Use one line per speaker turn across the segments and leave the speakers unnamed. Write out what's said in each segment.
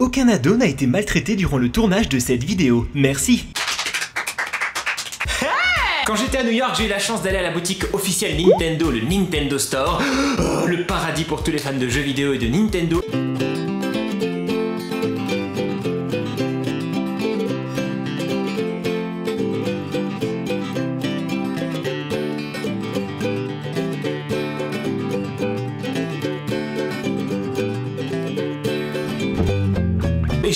Aucun ado n'a été maltraité durant le tournage de cette vidéo. Merci.
Quand j'étais à New York, j'ai eu la chance d'aller à la boutique officielle Nintendo, le Nintendo Store. Oh, le paradis pour tous les fans de jeux vidéo et de Nintendo.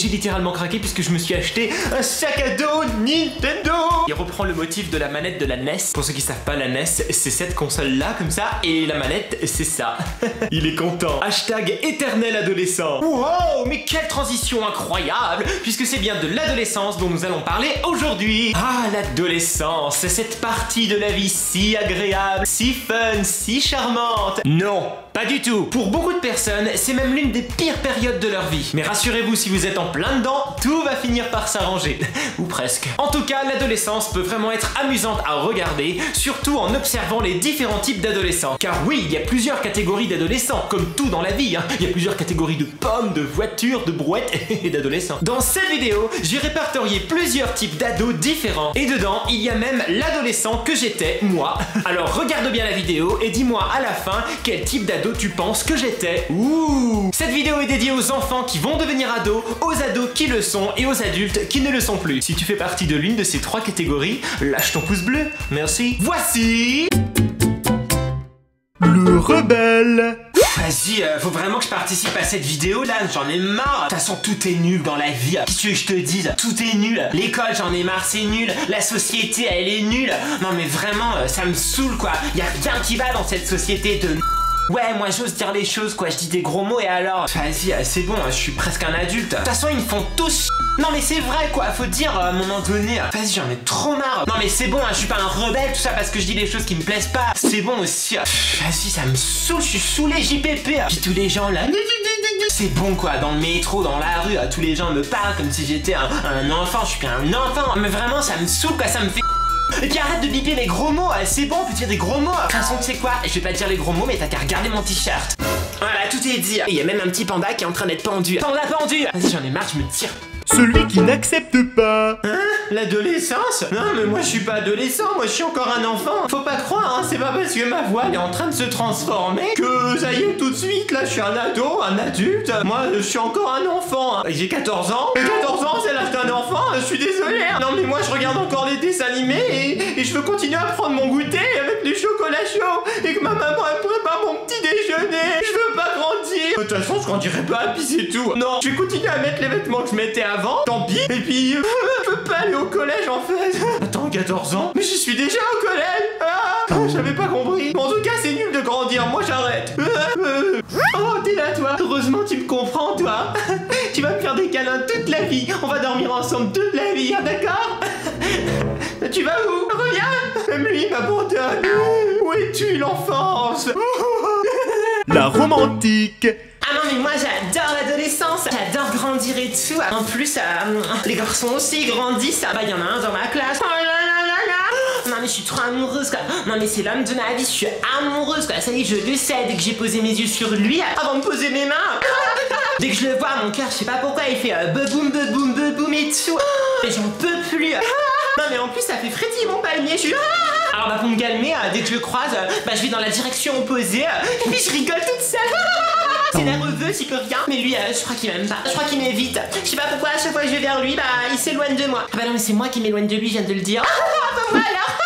J'ai littéralement craqué puisque je me suis acheté un sac à dos Nintendo Il reprend le motif de la manette de la NES. Pour ceux qui savent pas, la NES, c'est cette console-là, comme ça, et la manette, c'est ça. Il est content. Hashtag éternel adolescent. Wow, mais quelle transition incroyable Puisque c'est bien de l'adolescence dont nous allons parler aujourd'hui. Ah, l'adolescence, cette partie de la vie si agréable, si fun, si charmante. Non, pas du tout. Pour beaucoup de personnes, c'est même l'une des pires périodes de leur vie. Mais rassurez-vous, si vous êtes en plein dedans, tout va finir par s'arranger. Ou presque. En tout cas, l'adolescence peut vraiment être amusante à regarder, surtout en observant les différents types d'adolescents. Car oui, il y a plusieurs catégories d'adolescents, comme tout dans la vie. hein. Il y a plusieurs catégories de pommes, de voitures, de brouettes et d'adolescents. Dans cette vidéo, j'ai répertorié plusieurs types d'ados différents. Et dedans, il y a même l'adolescent que j'étais, moi. Alors regarde bien la vidéo et dis-moi à la fin quel type d'ado tu penses que j'étais. Ouh Cette vidéo est dédiée aux enfants qui vont devenir ados, ados qui le sont et aux adultes qui ne le sont plus. Si tu fais partie de l'une de ces trois catégories, lâche ton pouce bleu. Merci. Voici
Le rebelle.
Vas-y, euh, faut vraiment que je participe à cette vidéo là, j'en ai marre. De toute façon, tout est nul dans la vie. Qu'est-ce que tu veux que je te dise? Tout est nul. L'école, j'en ai marre, c'est nul. La société, elle est nulle. Non mais vraiment, euh, ça me saoule quoi. Y a rien qui va dans cette société de Ouais, moi j'ose dire les choses quoi, je dis des gros mots et alors Vas-y, euh, c'est bon, je suis presque un adulte. De toute façon, ils me font tous non mais c'est vrai quoi, faut dire à un moment donné, euh, vas-y j'en ai trop marre. Non mais c'est bon, hein, je suis pas un rebelle, tout ça parce que je dis des choses qui me plaisent pas. C'est bon aussi. euh, Vas-y, ça me saoule, je suis saoulé JPP. Puis tous les gens là, c'est bon quoi, dans le métro, dans la rue, euh, tous les gens me parlent comme si j'étais un, enfant, je suis un enfant. Mais vraiment, ça me saoule quoi, ça me fait et puis arrête de biper mes gros mots, euh, c'est bon, on peut dire des gros mots. De toute façon, tu sais quoi, je vais pas dire les gros mots, mais t'as qu'à regarder mon t-shirt. Voilà, tout est dit. Il y a même un petit panda qui est en train d'être pendu. Panda pendu Vas-y, j'en ai marre, je me tire.
Celui qui n'accepte pas.
Hein? L'adolescence? Non, mais moi je suis pas adolescent, moi je suis encore un enfant. Faut pas croire, hein, c'est pas parce que ma voix elle est en train de se transformer que ça y est tout de suite, là je suis un ado, un adulte. Moi je suis encore un enfant. hein. J'ai 14 ans. Et 14 ans c'est l'âge d'un enfant, je suis désolé. hein. Non, mais moi je regarde encore les dessins animés et, et je veux continuer à prendre mon goûter avec du chocolat chaud. Et que ma maman elle prépare mon petit déjeuner. Je veux pas grandir. De toute façon, je grandirai pas, puis c'est tout. Non, je vais continuer à mettre les vêtements que je mettais avant. Tant pis. Et puis, euh, je veux pas aller au collège en fait. Attends, 14 ans Mais je suis déjà au collège. Ah, j'avais pas compris. En tout cas, c'est nul de grandir. Moi, j'arrête. Euh, euh. Oh, t'es là, toi. Heureusement, tu me comprends, toi. tu vas me faire des câlins toute la vie. On va dormir ensemble toute la vie, hein, d'accord? Tu vas où? Reviens Même lui m'abandonne. Où es-tu, l'enfance?
La romantique.
Ah non mais moi j'adore l'adolescence, j'adore grandir et tout. En plus, euh, les garçons aussi grandissent. Bah il y en a un dans ma classe. Oh là là là là. Non mais je suis trop amoureuse quoi. Non mais c'est l'homme de ma vie, je suis amoureuse quoi. Ça y est, je le sais dès que j'ai posé mes yeux sur lui, avant de poser mes mains. Dès que je le vois, mon cœur, je sais pas pourquoi, il fait euh, beboum, beboum, beboum et tout. Mais j'en peux plus. Non mais en plus ça fait frétiller mon palmier, je suis... Alors bah pour me calmer, euh, dès que je le croise, euh, bah je vais dans la direction opposée, euh, et puis je rigole toute seule. C'est nerveux, j'y peux rien. Mais lui, euh, je crois qu'il m'aime pas. Je crois qu'il m'évite. Je sais pas pourquoi, à chaque fois que je vais vers lui, bah il s'éloigne de moi. Ah bah non mais c'est moi qui m'éloigne de lui, je viens de le dire. Ah bah moi alors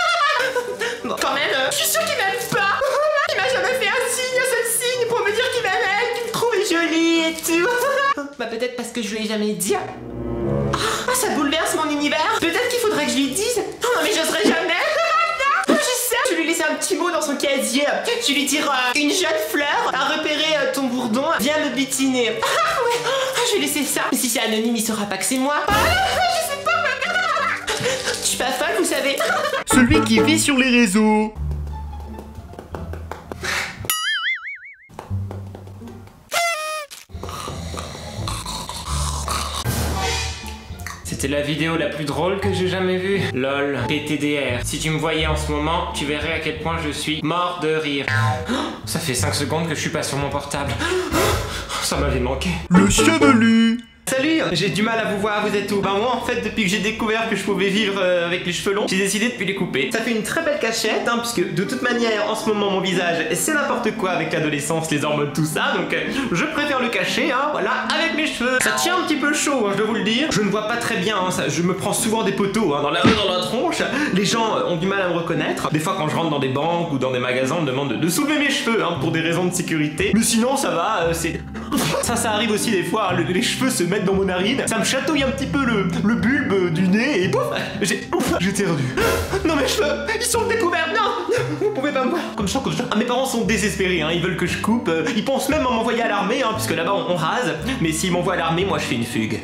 Bon, quand même, je suis sûre qu'il m'aime pas. Il m'a jamais fait un signe, un seul signe pour me dire qu'il m'aimait, qu'il me trouvait jolie et tout. bah peut-être parce que je lui ai jamais dit. Je vais lui dire euh, une jeune fleur a repéré euh, ton bourdon. Viens me bitiner. Ah ouais. Ah, je vais laisser ça. Si c'est anonyme, il saura pas que c'est moi. Ah, je sais pas. Je suis pas folle, vous savez.
Celui qui vit sur les réseaux.
C'était la vidéo la plus drôle que j'ai jamais vue. LOL, PTDR. Si tu me voyais en ce moment, tu verrais à quel point je suis mort de rire. Ça fait 5 secondes que je suis pas sur mon portable. Ça m'avait manqué.
Le chevelu.
Salut J'ai du mal à vous voir, vous êtes où? Bah moi en fait depuis que j'ai découvert que je pouvais vivre euh, avec les cheveux longs, j'ai décidé de les couper. Ça fait une très belle cachette hein, puisque de toute manière en ce moment mon visage c'est n'importe quoi avec l'adolescence, les hormones, tout ça, donc euh, je préfère le cacher, hein, voilà, avec mes cheveux. Ça tient un petit peu chaud, hein, je dois vous le dire. Je ne vois pas très bien, hein, ça, je me prends souvent des poteaux hein, dans, la, dans la tronche. Les gens euh, ont du mal à me reconnaître. Des fois quand je rentre dans des banques ou dans des magasins, on me demande de, soulever mes cheveux pour des raisons de sécurité. Mais sinon ça va, c'est... Ça, ça arrive aussi des fois, le- les cheveux se mettent dans mon narine, ça me chatouille un petit peu le, le bulbe du nez et pouf, j'ai ouf, j'ai perdu. Non mes cheveux, ils sont découverts, non Vous pouvez pas me voir comme ça, comme ça. Ah, mes parents sont désespérés, hein, ils veulent que je coupe, euh, ils pensent même à m'envoyer à l'armée, hein, puisque là-bas on, on rase, mais s'ils m'envoient à l'armée, moi je fais une fugue.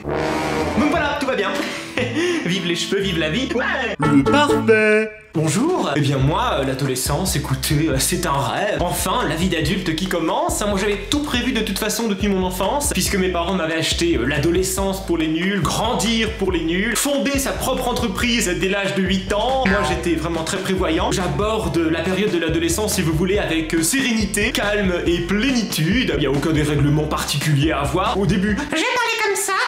Donc tout va bien. vive les cheveux, vive la vie. Ouais
Le parfait
Bonjour Eh bien moi, euh, l'adolescence, écoutez, euh, c'est un rêve. Enfin, la vie d'adulte qui commence. Moi j'avais tout prévu de toute façon depuis mon enfance, puisque mes parents m'avaient acheté euh, l'adolescence pour les nuls, grandir pour les nuls, fonder sa propre entreprise dès l'âge de 8 ans. Moi j'étais vraiment très prévoyant. J'aborde la période de l'adolescence, si vous voulez, avec sérénité, calme et plénitude. Il n'y a aucun dérèglement particulier à avoir. Au début,
comme ça.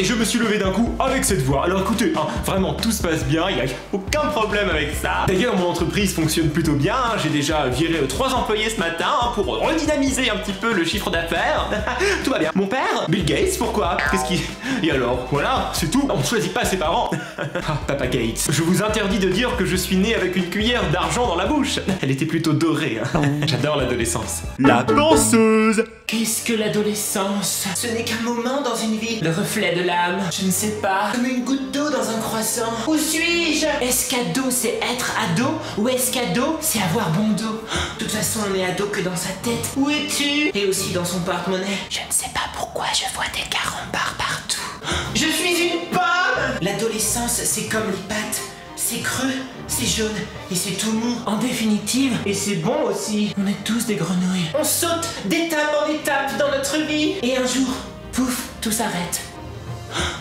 Et je me suis levé d'un coup avec cette voix. Alors écoutez, hein, vraiment tout se passe bien, il n'y a aucun problème avec ça. D'ailleurs, mon entreprise fonctionne plutôt bien. hein. J'ai déjà viré trois employés ce matin hein, pour redynamiser un petit peu le chiffre d'affaires. tout va bien. Mon père, Bill Gates, pourquoi? Qu'est-ce qui. Et alors Voilà, c'est tout. On ne choisit pas ses parents. ah, Papa Gates. Je vous interdis de dire que je suis né avec une cuillère d'argent dans la bouche. Elle était plutôt dorée. hein. J'adore l'adolescence.
La danseuse
Qu'est-ce que l'adolescence
Ce n'est qu'un moment dans une vie?
Le reflet de l'âme, je ne sais pas.
Comme une goutte d'eau dans un croissant. Où suis-je? Est-ce qu'ado c'est être ado? Ou est-ce qu'ado c'est avoir bon dos? De toute façon, on est ado que dans sa tête. Où es-tu? Et aussi dans son porte-monnaie. Je ne sais pas pourquoi je vois des carambars partout. Je suis une pomme L'adolescence, c'est comme les pattes. C'est creux, c'est jaune et c'est tout mou. En définitive, et c'est bon aussi, on est tous des grenouilles. On saute d'étape en étape dans notre vie. Et un jour, pouf, tout s'arrête.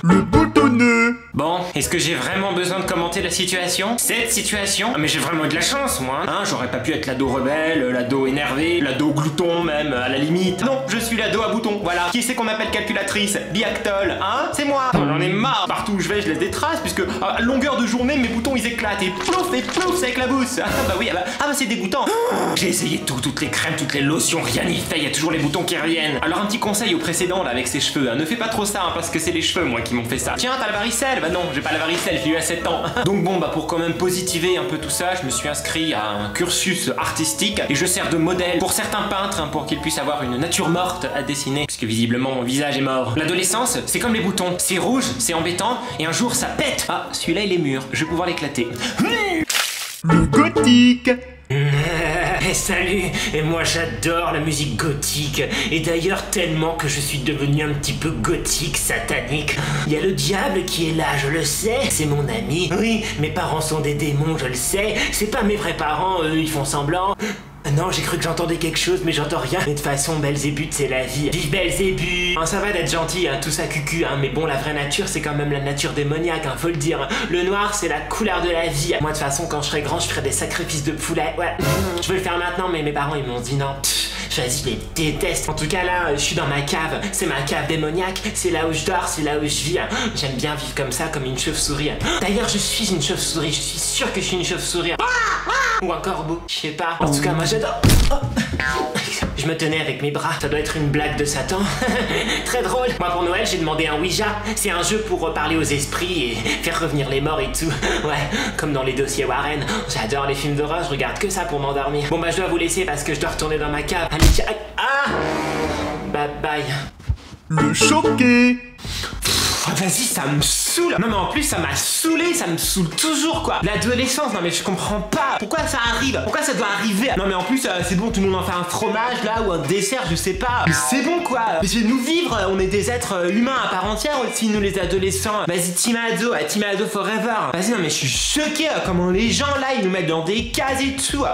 Le boutonneux
Bon, est-ce que j'ai vraiment besoin de commenter la situation? Cette situation? Ah, Mais j'ai vraiment eu de la chance, moi. Hein, j'aurais pas pu être l'ado rebelle, l'ado énervé, l'ado glouton même, à la limite. Non, je suis l'ado à bouton, voilà. Qui c'est qu'on appelle calculatrice? Biactol, hein? C'est moi. J'en ai marre. Partout où je vais, je laisse des traces, puisque à longueur de journée, mes boutons, ils éclatent, et plouf, et plouf, ça éclabousse. Ah bah oui, ah bah, ah bah c'est dégoûtant. J'ai essayé tout, toutes les crèmes, toutes les lotions, rien n'y fait, il y a toujours les boutons qui reviennent. Alors un petit conseil au précédent, là, avec ses cheveux, hein, ne fais pas trop ça, hein, parce que c'est les cheveux, moi, qui m'ont fait ça. Tiens, t'as la varicelle Bah non, j'ai pas la varicelle, je l'ai eu à 7 ans. Donc bon, bah pour quand même positiver un peu tout ça, je me suis inscrit à un cursus artistique, et je sers de modèle pour certains peintres, hein, pour qu'ils puissent avoir une nature morte à dessiner, puisque visiblement mon visage est mort. L'adolescence, c'est comme les boutons, c'est rouge, c'est embêtant, et un jour ça pète Ah, celui-là il est mûr, je vais pouvoir l'éclater.
Le gothique
Eh, salut Et moi j'adore la musique gothique. Et d'ailleurs tellement que je suis devenu un petit peu gothique, satanique. Il y a le diable qui est là, je le sais. C'est mon ami. Oui, mes parents sont des démons, je le sais. C'est pas mes vrais parents, eux, ils font semblant. Ah Non, j'ai cru que j'entendais quelque chose, mais j'entends rien. Mais de toute façon, Belzébuth, c'est la vie. Vive Belzébuth Hein, Ça va d'être gentil, hein, tout ça cucu, hein, mais bon, la vraie nature, c'est quand même la nature démoniaque, hein, faut le dire. Le noir, c'est la couleur de la vie. Moi, de toute façon, quand je serai grand, je ferai des sacrifices de poulet. Ouais, je veux le faire maintenant, mais mes parents, ils m'ont dit non. Vas-y, les déteste. En tout cas, là, je suis dans ma cave. C'est ma cave démoniaque. C'est là où je dors, c'est là où je vis. J'aime bien vivre comme ça, comme une chauve-souris. D'ailleurs, je suis une chauve-souris. Je suis sûr que je suis une chauve-souris. Ou un corbeau, je sais pas. En tout cas, moi j'adore. Oh. Je me tenais avec mes bras. Ça doit être une blague de Satan. Très drôle. Moi pour Noël, j'ai demandé un Ouija. C'est un jeu pour parler aux esprits et faire revenir les morts et tout. Ouais, comme dans les dossiers Warren. J'adore les films d'horreur, je regarde que ça pour m'endormir. Bon bah je dois vous laisser parce que je dois retourner dans ma cave. Allez. Ah Bye bye.
Le choqué
Ah, Vas-y, ça me Non mais en plus ça m'a saoulé, ça me saoule toujours quoi. L'adolescence, non mais je comprends pas. Pourquoi ça arrive? Pourquoi ça doit arriver? Non mais en plus euh, c'est bon, tout le monde en fait un fromage là ou un dessert, je sais pas. Mais c'est bon quoi. Mais nous vivre, on est des êtres euh, humains à part entière aussi nous les adolescents. Vas-y team ado, euh, team ado forever. Vas-y non mais je suis choqué euh, comment les gens là ils nous mettent dans des cases et tout.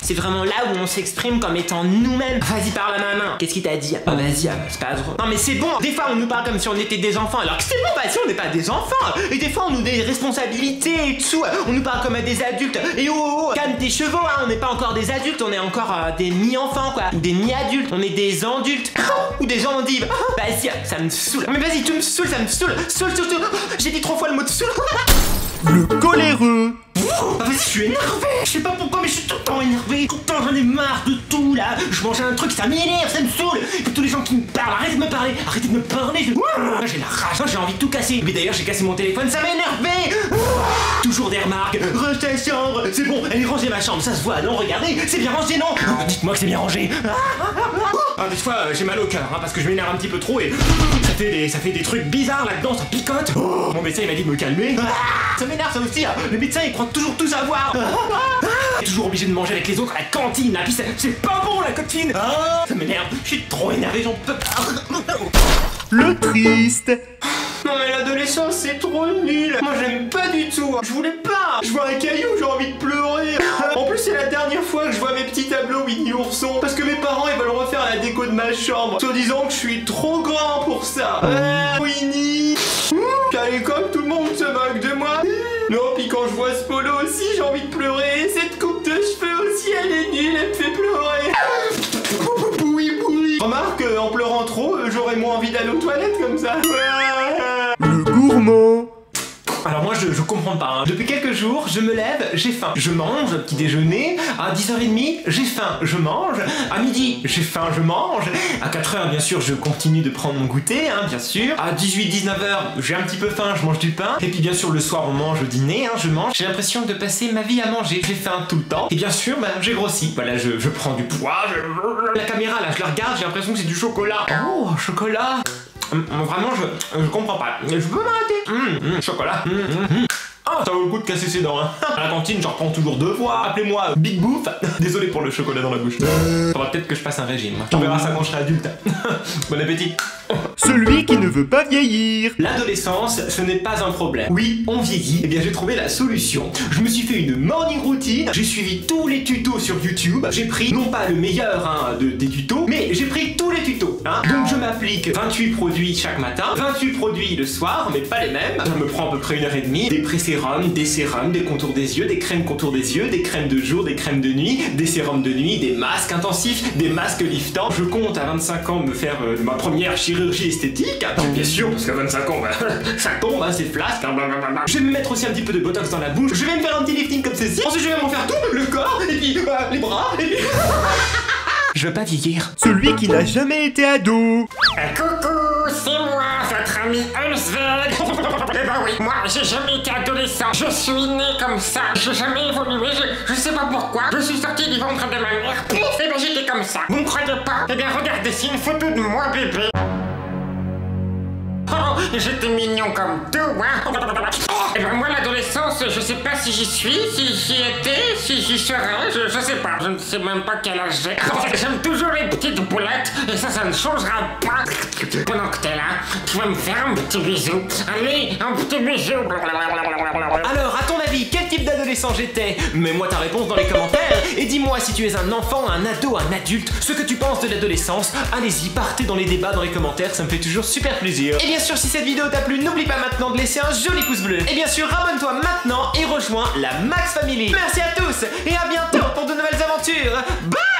C'est vraiment là où on s'exprime comme étant nous-mêmes. Vas-y, parle à ma main. Qu'est-ce qu'il t'a dit? Ah, vas-y, ah, c'est pas drôle. Non, mais c'est bon. Des fois, on nous parle comme si on était des enfants. Alors que c'est bon, si on n'est pas des enfants. Et des fois, on nous des responsabilités et tout. On nous parle comme des adultes. Et oh, oh, oh, calme tes chevaux, hein. On n'est pas encore des adultes. On est encore euh, des mi-enfants, quoi. Des mi-adultes. On est des adultes. Ou des endives. Vas-y, ça me saoule. Mais vas-y, tu me saoules, ça me saoule. Saoule, saoule, saoule. J'ai dit trois fois le mot de saoule.
Le coléreux.
Ah vas-y, je suis énervé. Je sais pas pourquoi, mais je suis tout le temps énervé. Tout le temps, j'en ai marre de tout, là. Je mangeais un truc, ça m'énerve, ça me saoule. Et tous les gens qui me parlent, arrêtez de me parler. Arrêtez de me parler je- Ouah, J'ai la rage, hein, j'ai envie de tout casser. Mais d'ailleurs, j'ai cassé mon téléphone, ça m'a énervé. Ouah, Toujours des remarques. Range ta chambre C'est bon, elle est rangée ma chambre, ça se voit, non, regardez C'est bien rangé, non? Ah, Dites-moi que c'est bien rangé Ah, des fois, euh, j'ai mal au cœur, hein, parce que je m'énerve un petit peu trop et ça fait des, ça fait des trucs bizarres là-dedans, ça picote. Oh, mon médecin il m'a dit de me calmer. Ah, ça m'énerve ça aussi. hein. Le médecin il croit toujours tout savoir. Ah, toujours obligé de manger avec les autres à la cantine. là, puis c'est- pas bon la cantine. Ah, ça m'énerve. Je suis trop énervé, j'en peux pas.
Le triste.
Non mais l'adolescence c'est trop nul Moi j'aime pas du tout Je voulais pas Je vois un caillou, j'ai envie de pleurer En plus c'est la dernière fois que je vois mes petits tableaux Winnie l'ourson Parce que mes parents ils veulent refaire la déco de ma chambre. Soit disant que je suis trop grand pour ça. Ah, Winnie. Qu'à l'école tout le monde se moque de moi. Non puis quand je vois ce polo aussi j'ai envie de pleurer. Et cette coupe de cheveux aussi elle est nulle, elle me fait pleurer. Boui boui Remarque, en pleurant trop, euh, j'aurais moins envie d'aller aux toilettes comme ça
je, comprends pas. hein. Depuis quelques jours, je me lève, j'ai faim. Je mange, petit déjeuner. À 10h30, j'ai faim, je mange. À midi, j'ai faim, je mange. À 4h, bien sûr, je continue de prendre mon goûter, hein, bien sûr. À 18-19h, j'ai un petit peu faim, je mange du pain. Et puis bien sûr, le soir, on mange au dîner, hein, je mange. J'ai l'impression de passer ma vie à manger. J'ai faim tout le temps. Et bien sûr, j'ai grossi. Voilà, je, je prends du poids. La caméra, là, je la regarde, j'ai l'impression que c'est du chocolat. Oh, chocolat Vraiment, je, je comprends pas. Je peux m'arrêter. Hum, hum, chocolat. Ah, ça vaut le coup de casser ses dents. Hein. À la cantine, j'en reprends toujours deux fois. Appelez-moi Big Bouffe. Désolé pour le chocolat dans la bouche. Faudra peut-être que je fasse un régime. On verra ça quand je serai adulte. bon appétit.
Celui qui ne veut pas vieillir.
L'adolescence, ce n'est pas un problème. Oui, on vieillit. Eh bien, j'ai trouvé la solution. Je me suis fait une morning routine. J'ai suivi tous les tutos sur YouTube. J'ai pris, non pas le meilleur hein, de- des tutos, mais j'ai pris tous les tutos. hein. Donc, je m'applique 28 produits chaque matin, 28 produits le soir, mais pas les mêmes. Ça me prend à peu près une heure et demie. Des pré-sérums, des sérums, des contours des yeux, des crèmes contours des yeux, des crèmes de jour, des crèmes de nuit, des sérums de nuit, des masques intensifs, des masques liftants. Je compte à 25 ans me faire euh, ma première chirurgie esthétique. hein. Bien sûr, parce qu'à 25 ans, bah, ça tombe, hein, c'est flasque. hein, blablabla. Je vais me mettre aussi un petit peu de botox dans la bouche. Je vais me faire un petit lifting comme ceci. Ensuite, je vais m'en faire tout le corps, et puis euh, les bras, et puis. Je veux pas vieillir.
Celui qui n'a jamais été ado.
Euh, coucou, c'est moi, votre ami Hulsveld. eh ben oui, moi j'ai jamais été adolescent. Je suis né comme ça. J'ai jamais évolué. Je, je sais pas pourquoi. Je suis sorti du ventre de ma mère. Pouf, et ben j'étais comme ça. Vous me croyez pas? Eh bien regardez, c'est une photo de moi bébé. J'étais mignon comme tout, hein Et ben moi l'adolescence, je sais pas si j'y suis, si j'y étais, si j'y serai, je, je sais pas. Je ne sais même pas quel âge j'ai. J'aime toujours les petites boulettes, et ça, ça ne changera pas. Pendant que t'es là, tu vas me faire un petit bisou. Allez, un petit bisou.
Alors, à ton avis, d'adolescent j'étais Mets-moi ta réponse dans les commentaires et dis-moi si tu es un enfant, un ado, un adulte, ce que tu penses de l'adolescence. Allez-y, partez dans les débats, dans les commentaires, ça me fait toujours super plaisir. Et bien sûr, si cette vidéo t'a plu, n'oublie pas maintenant de laisser un joli pouce bleu. Et bien sûr, abonne-toi maintenant et rejoins la Max Family. Merci à tous et à bientôt pour de nouvelles aventures. Bye